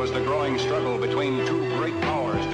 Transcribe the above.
was the growing struggle between two great powers